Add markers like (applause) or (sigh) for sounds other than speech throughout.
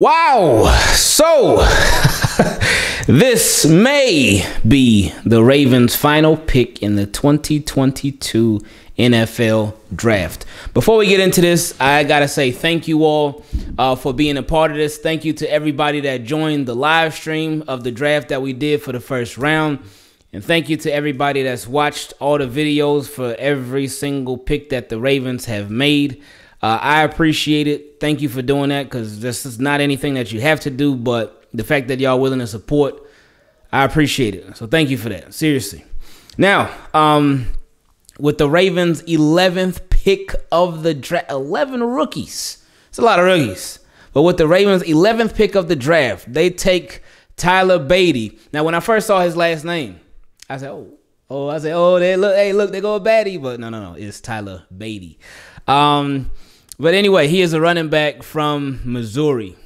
Wow. So (laughs) this may be the Ravens' final pick in the 2022 NFL draft. Before we get into this, I got to say thank you all uh, for being a part of this. Thank you to everybody that joined the live stream of the draft that we did for the first round. And thank you to everybody that's watched all the videos for every single pick that the Ravens have made. Uh, I appreciate it. Thank you for doing that because this is not anything that you have to do, but the fact that y'all willing to support, I appreciate it. So thank you for that. Seriously. Now, um, with the Ravens' 11th pick of the draft, 11 rookies. It's a lot of rookies. But with the Ravens' 11th pick of the draft, they take Tyler Badie. Now, when I first saw his last name, I said, oh, oh, I said, oh, they look, hey, look, they go Badie. But no, no, no, it's Tyler Badie. Um, but anyway, he is a running back from Missouri.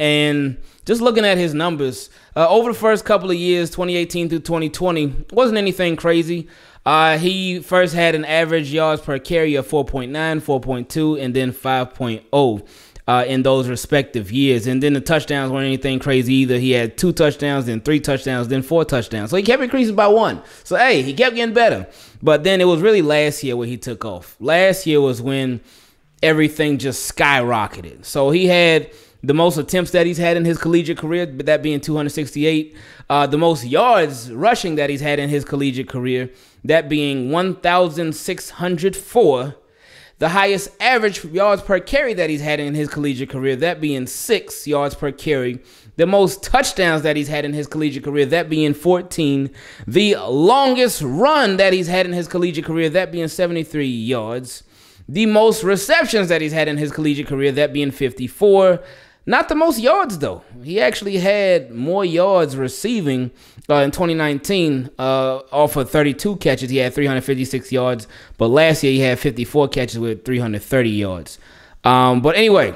And just looking at his numbers, uh, over the first couple of years, 2018 through 2020, wasn't anything crazy. Uh, he first had an average yards per carry of 4.9, 4.2, and then 5.0 uh, in those respective years. And then the touchdowns weren't anything crazy either. He had two touchdowns, then three touchdowns, then four touchdowns. So he kept increasing by one. So, hey, he kept getting better. But then it was really last year where he took off. Last year was when everything just skyrocketed. So he had the most attempts that he's had in his collegiate career, but that being 268. Uh, the most yards rushing that he's had in his collegiate career, that being 1,604. The highest average yards per carry that he's had in his collegiate career, that being six yards per carry. The most touchdowns that he's had in his collegiate career, that being 14. The longest run that he's had in his collegiate career, that being 73 yards the most receptions that he's had in his collegiate career, that being 54. Not the most yards, though. He actually had more yards receiving uh, in 2019 uh, off of 32 catches. He had 356 yards, but last year he had 54 catches with 330 yards. Um, but anyway,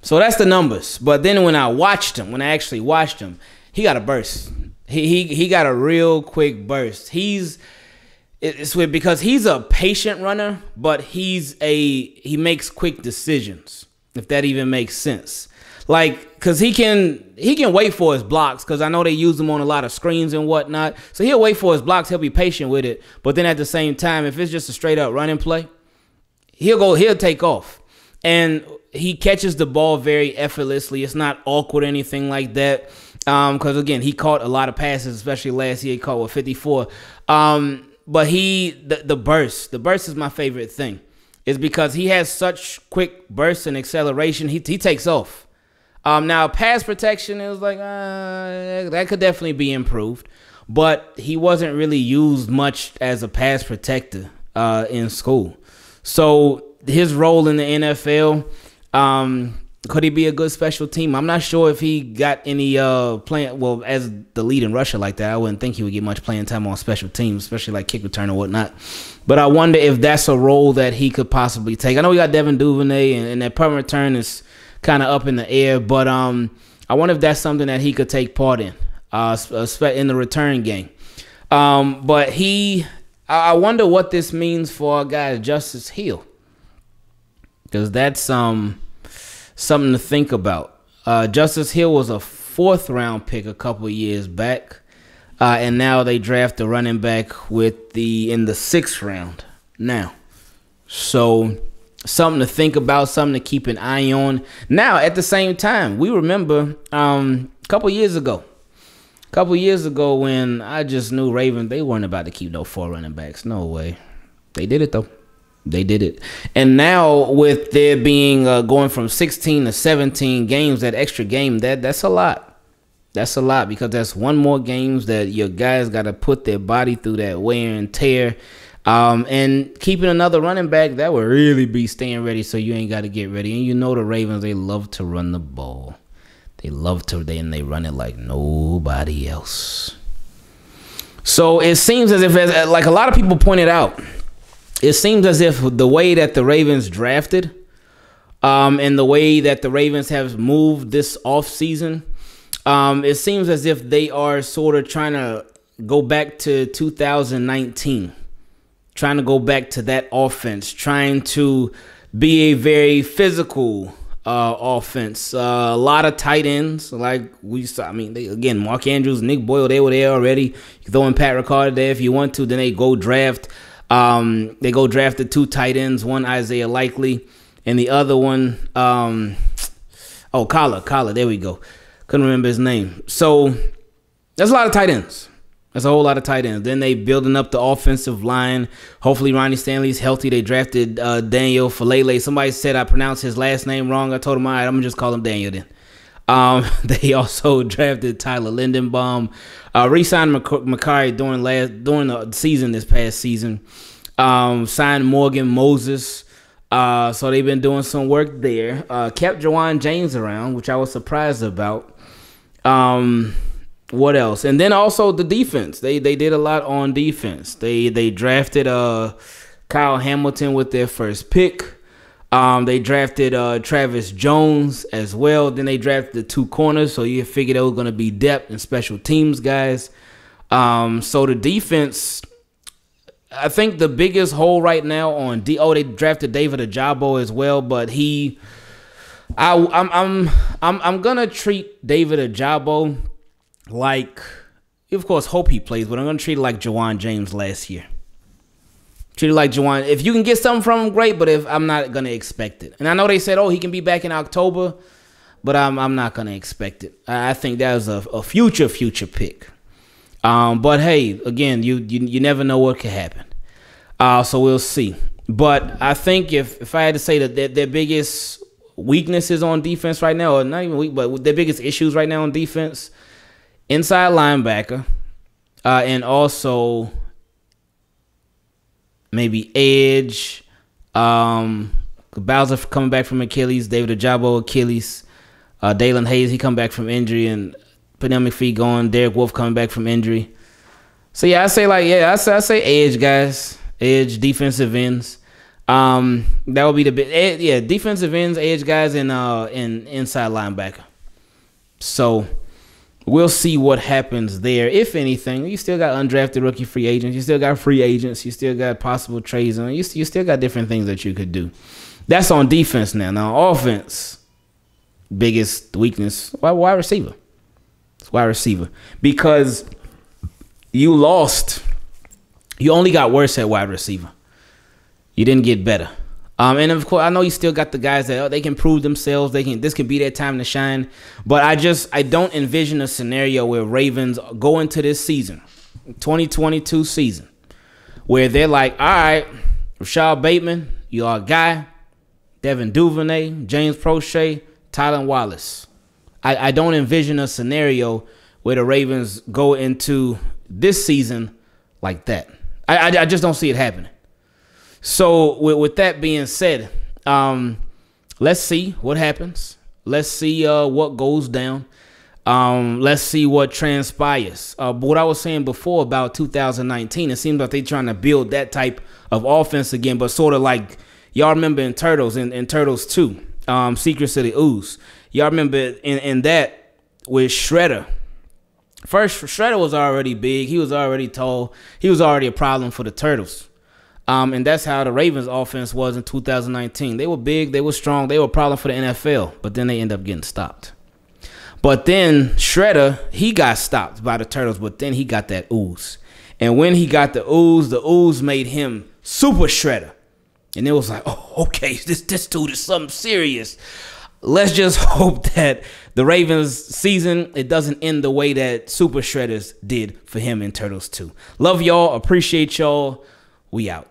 so that's the numbers. But then when I watched him, when I actually watched him, he got a burst. He, he, he got a real quick burst. He's it's weird because he's a patient runner, but he's a he makes quick decisions. If that even makes sense. Like, cause he can he can wait for his blocks, cause I know they use them on a lot of screens and whatnot. So he'll wait for his blocks. He'll be patient with it. But then at the same time, if it's just a straight up running play, he'll go he'll take off, and he catches the ball very effortlessly. It's not awkward or anything like that. Um, because again, he caught a lot of passes, especially last year. He caught with 54. Um, but he the, the burst the burst is my favorite thing. Is because he has such quick bursts and acceleration. He, he takes off. Um, now pass protection is like uh, that could definitely be improved. But he wasn't really used much as a pass protector uh, in school. So his role in the nfl um, could he be a good special team? I'm not sure if he got any uh playing well as the lead in Russia like that. I wouldn't think he would get much playing time on special teams, especially like kick return or whatnot. But I wonder if that's a role that he could possibly take. I know we got Devin Duvernay and, and that punt return is kind of up in the air, but um, I wonder if that's something that he could take part in, uh, in the return game. Um, but he, I wonder what this means for a guy Justice Hill, because that's um something to think about. Uh, Justice Hill was a fourth round pick a couple years back, uh, and now they draft a running back with the in the sixth round now. So something to think about, something to keep an eye on. Now, at the same time, we remember um, a couple years ago, a couple years ago when I just knew Raven they weren't about to keep no four running backs. No way. They did it though. They did it. And now with there being uh, going from 16 to 17 games, that extra game, that that's a lot. That's a lot because that's one more games that your guys got to put their body through that wear and tear. Um, and keeping another running back, that would really be staying ready so you ain't got to get ready. And you know the Ravens, they love to run the ball. They love to, and they run it like nobody else. So it seems as if, as, like a lot of people pointed out, it seems as if the way that the Ravens drafted um, and the way that the Ravens have moved this offseason, um, it seems as if they are sort of trying to go back to 2019, trying to go back to that offense, trying to be a very physical uh, offense. Uh, a lot of tight ends, like we saw. I mean, they, again, Mark Andrews, Nick Boyle, they were there already. You throw in Pat Ricard there if you want to. Then they go draft. Um, they go draft the two tight ends, one Isaiah Likely, and the other one, um, oh. There we go. Couldn't remember his name. So there's a lot of tight ends. That's a whole lot of tight ends. Then they building up the offensive line. Hopefully Ronnie Stanley's healthy. They drafted uh, Daniel Faalele. Somebody said I pronounced his last name wrong. I told him, all right, I'm gonna just call him Daniel then. Um, (laughs) they also (laughs) drafted Tyler Linderbaum, uh, re-signed Mekari during last during the season this past season. Um, signed Morgan Moses. Uh, so they've been doing some work there. Uh, kept Ja'Wuan James around, which I was surprised about. Um, what else? And then also the defense. They they did a lot on defense. They they drafted uh Kyle Hamilton with their first pick. Um, they drafted uh, Travis Jones as well. Then they drafted the two corners, so you figured there was going to be depth and special teams guys. Um, so the defense, I think the biggest hole right now on D. Oh, they drafted David Ojabo as well, but he, I, I'm, I'm, I'm, I'm gonna treat David Ojabo like, of course, hope he plays, but I'm to treat it like Ja'Wuan James last year. Treat it like Ja'Wuan. If you can get something from him, great, but if I'm not to expect it. And I know they said, oh, he can be back in October, but I'm, I'm not to expect it. I think that was a, a future, future pick. Um, but hey, again, you, you you never know what could happen. Uh, so we'll see. But I think if if I had to say that their, their biggest weaknesses on defense right now, or not even weak, but their biggest issues right now on defense inside linebacker, uh, and also maybe edge. Um, Bowser coming back from Achilles, David Ojabo Achilles, uh, Daelin Hayes he come back from injury, and Pernell McPhee going. Derek Wolfe coming back from injury. So yeah, I say like yeah, I say I say edge guys, edge defensive ends. Um, that would be the bit. Eh, yeah, defensive ends, edge guys, and uh, and inside linebacker. So we'll see what happens there. If anything, you still got undrafted rookie free agents. You still got free agents. You still got possible trades. On you, you still got different things that you could do. That's on defense now. Now offense, biggest weakness why wide receiver. It's wide receiver because you lost. You only got worse at wide receiver. You didn't get better. Um, and of course, I know you still got the guys that oh, they can prove themselves. They can. This can be their time to shine. But I just I don't envision a scenario where Ravens go into this season, 2022 season, where they're like, all right, Rashod Bateman, you are a guy. Devin Duvernay, James Proche, Tylan Wallace. I, I don't envision a scenario where the Ravens go into this season like that. I, I, I just don't see it happening. So with, with that being said, um, let's see what happens. Let's see uh, what goes down. Um, let's see what transpires. Uh, but what I was saying before about 2019, it seems like they're trying to build that type of offense again, but sort of like y'all remember in Turtles and Turtles 2, um, Secrets of the Ooze. Y'all remember in, in that with Shredder. First, Shredder was already big. He was already tall. He was already a problem for the Turtles. Um, and that's how the Ravens offense was in 2019. They were big, they were strong, they were a problem for the NFL, but then they end up getting stopped. But then Shredder, he got stopped by the Turtles, but then he got that ooze. And when he got the ooze, the ooze made him super Shredder. And it was like, oh, okay, this this dude is something serious. Let's just (laughs) hope that the Ravens season it doesn't end the way that Super Shredders did for him in Turtles 2. Love y'all, appreciate y'all. We out.